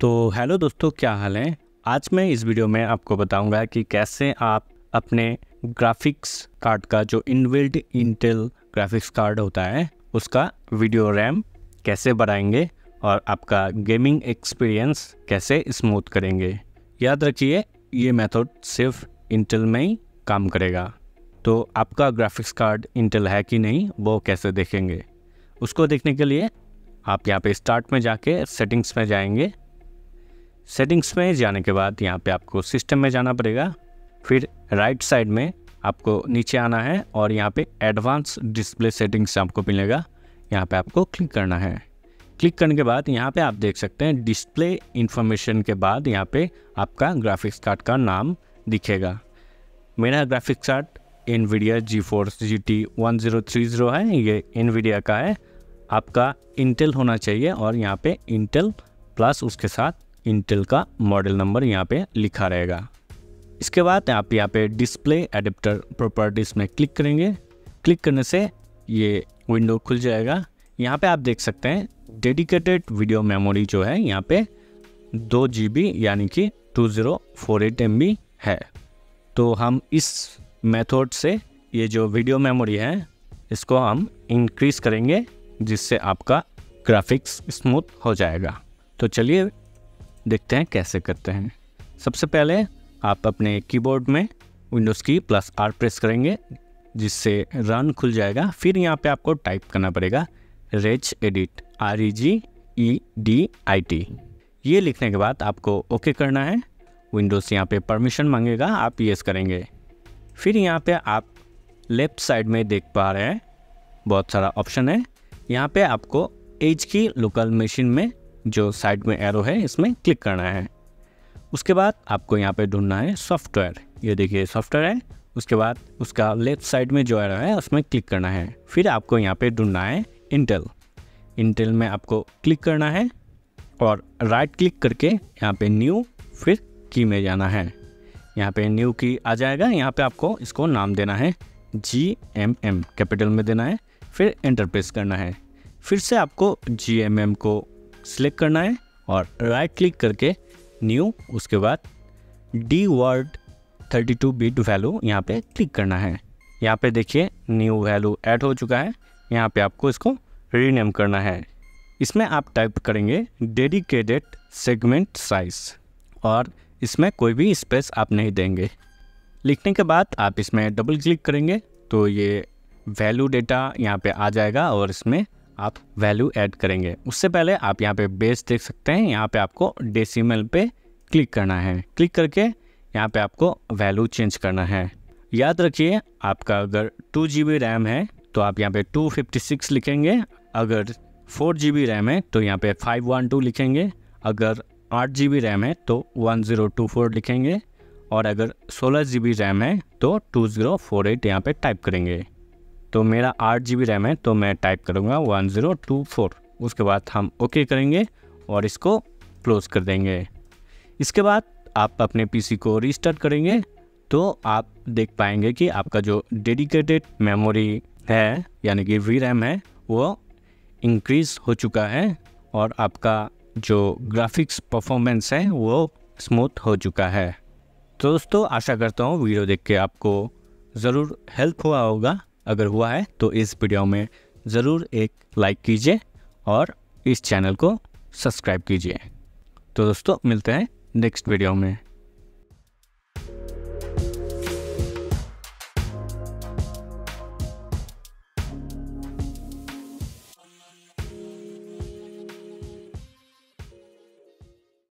तो हेलो दोस्तों, क्या हाल है? आज मैं इस वीडियो में आपको बताऊँगा कि कैसे आप अपने ग्राफिक्स कार्ड का जो इनबिल्ट इंटेल ग्राफिक्स कार्ड होता है, उसका वीडियो रैम कैसे बढ़ाएँगे और आपका गेमिंग एक्सपीरियंस कैसे स्मूथ करेंगे। याद रखिए, ये मेथड सिर्फ़ इंटेल में ही काम करेगा। तो आपका ग्राफिक्स कार्ड इंटेल है कि नहीं, वो कैसे देखेंगे? उसको देखने के लिए आप यहाँ पे स्टार्ट में जाके सेटिंग्स में जाएँगे। सेटिंग्स में जाने के बाद यहाँ पे आपको सिस्टम में जाना पड़ेगा। फिर राइट साइड में आपको नीचे आना है और यहाँ पे एडवांस डिस्प्ले सेटिंग्स आपको मिलेगा। यहाँ पे आपको क्लिक करना है। क्लिक करने के बाद यहाँ पे आप देख सकते हैं डिस्प्ले इन्फॉर्मेशन के बाद यहाँ पे आपका ग्राफिक्स कार्ड का नाम दिखेगा। मेरा graphics card Nvidia G G T one zero three zero है। ये इनवीडिया का है। आपका इंटेल होना चाहिए और यहाँ पे इंटेल प्लस उसके साथ इंटेल का मॉडल नंबर यहाँ पे लिखा रहेगा। इसके बाद आप यहाँ पे डिस्प्ले एडेप्टर प्रॉपर्टीज़ में क्लिक करेंगे। क्लिक करने से ये विंडो खुल जाएगा। यहाँ पे आप देख सकते हैं डेडिकेटेड वीडियो मेमोरी जो है यहाँ पे दो जी यानी कि two zero four eight M B है। तो हम इस मेथड से ये जो वीडियो मेमोरी है, इसको हम इंक्रीज़ करेंगे, जिससे आपका ग्राफिक्स स्मूथ हो जाएगा। तो चलिए देखते हैं कैसे करते हैं। सबसे पहले आप अपने कीबोर्ड में विंडोज़ की प्लस आर प्रेस करेंगे, जिससे रन खुल जाएगा। फिर यहाँ पे आपको टाइप करना पड़ेगा reg edit R E G E D I T ये लिखने के बाद आपको ओके करना है। विंडोज़ यहाँ पे परमिशन मांगेगा, आप येस करेंगे। फिर यहाँ पे आप लेफ़्ट साइड में देख पा रहे हैं, बहुत सारा ऑप्शन है। यहाँ पे आपको एज की लोकल मशीन में जो साइड में एरो है, इसमें क्लिक करना है। उसके बाद आपको यहाँ पे ढूंढना है सॉफ्टवेयर ये देखिए सॉफ्टवेयर है। उसके बाद उसका लेफ़्ट साइड में जो एरो है, उसमें क्लिक करना है। फिर आपको यहाँ पे ढूंढना है इंटेल इंटेल में आपको क्लिक करना है और राइट क्लिक करके यहाँ पे न्यू फिर की में जाना है। यहाँ पे न्यू की आ जाएगा। यहाँ पे आपको इसको नाम देना है जी एम एम कैपिटल में देना है। फिर एंटर प्रेस करना है। फिर से आपको जी एम एम को सिलेक्ट करना है और राइट क्लिक करके न्यू उसके बाद डी वर्ड 32 बिट वैल्यू यहाँ पे क्लिक करना है। यहाँ पे देखिए न्यू वैल्यू ऐड हो चुका है। यहाँ पे आपको इसको रीनेम करना है। इसमें आप टाइप करेंगे डेडिकेटेड सेगमेंट साइज़ और इसमें कोई भी स्पेस आप नहीं देंगे। लिखने के बाद आप इसमें डबल क्लिक करेंगे तो ये वैल्यू डेटा यहाँ पे आ जाएगा और इसमें आप वैल्यू ऐड करेंगे। उससे पहले आप यहाँ पे बेस देख सकते हैं, यहाँ पे आपको डेसिमल पे क्लिक करना है। क्लिक करके यहाँ पे आपको वैल्यू चेंज करना है। याद रखिए, आपका अगर टू जी रैम है तो आप यहाँ पे टू फिफ्टी सिक्स लिखेंगे। अगर फोर जी रैम है तो यहाँ पे फाइव वन टू लिखेंगे। अगर आठ जी रैम है तो वन ज़ीरो टू फोर लिखेंगे। और अगर सोलह जी रैम है तो टू ज़ीरो फोर एट यहाँ पर टाइप करेंगे। तो मेरा आठ जी रैम है तो मैं टाइप करूँगा वन ज़ीरो टू फोर उसके बाद हम ओके करेंगे और इसको क्लोज़ कर देंगे। इसके बाद आप अपने पीसी को रिस्टार्ट करेंगे तो आप देख पाएँगे कि आपका जो डेडिकेटेड मेमोरी है, यानी कि वी रैम है, वो इंक्रीज़ हो चुका है और आपका जो ग्राफिक्स परफॉर्मेंस है, वो स्मूथ हो चुका है। तो दोस्तों, आशा करता हूँ वीडियो देख के आपको ज़रूर हेल्प हुआ होगा। अगर हुआ है तो इस वीडियो में ज़रूर एक लाइक कीजिए और इस चैनल को सब्सक्राइब कीजिए। तो दोस्तों, मिलते हैं नेक्स्ट वीडियो में।